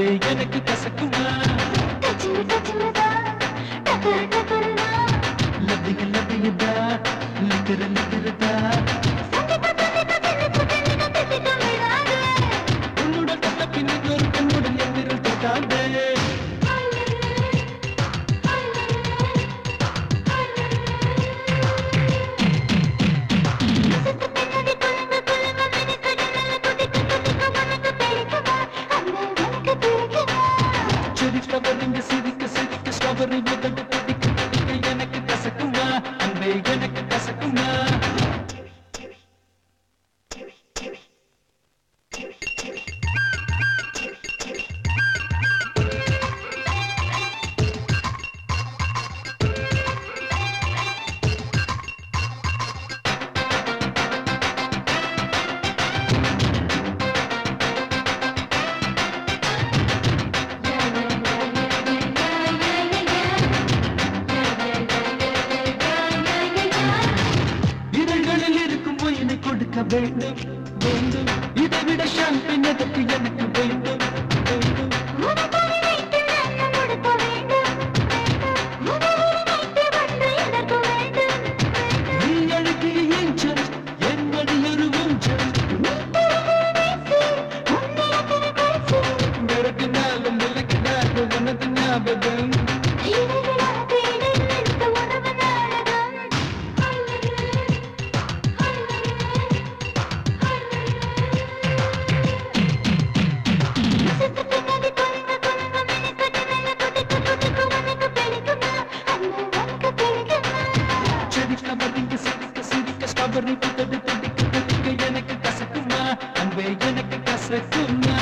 பார்வை எனக்கு கசக்குமா? எனக்கு கசக்குமா? அன்பே எனக்கு கசக்குமா? கொடுக்க வேண்டும் வேண்டும். இதை விட ஷாம்பின் எதற்கு எனக்கு வேண்டும்? வேண்டும் ஸ்ட்ராபெர்ரி புத்தது துடிக்க துடிக்க எனக்கு கசக்குமா? அன்பே எனக்கு கசக்குமா?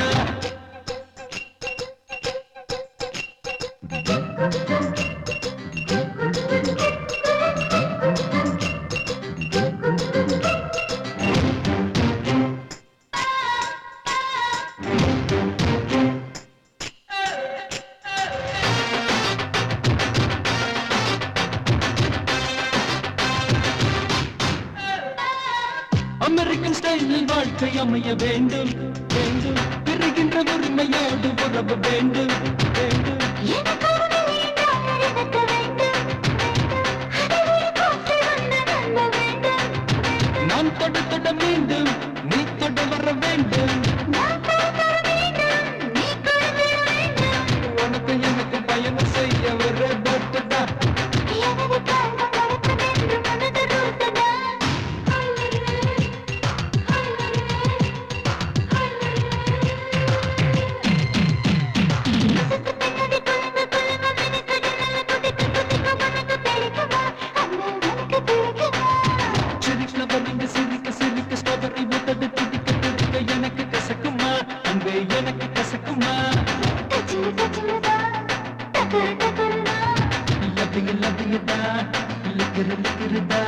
அமெரிக்கன் வாழ்க்கை அமைய வேண்டும் வேண்டும். பெறுகின்ற உரிமையோடு உறவு வேண்டும் வேண்டும். கசக்குமா லவ்விங் லவ்விங் தான் இருக்கிற இருக்கிறதா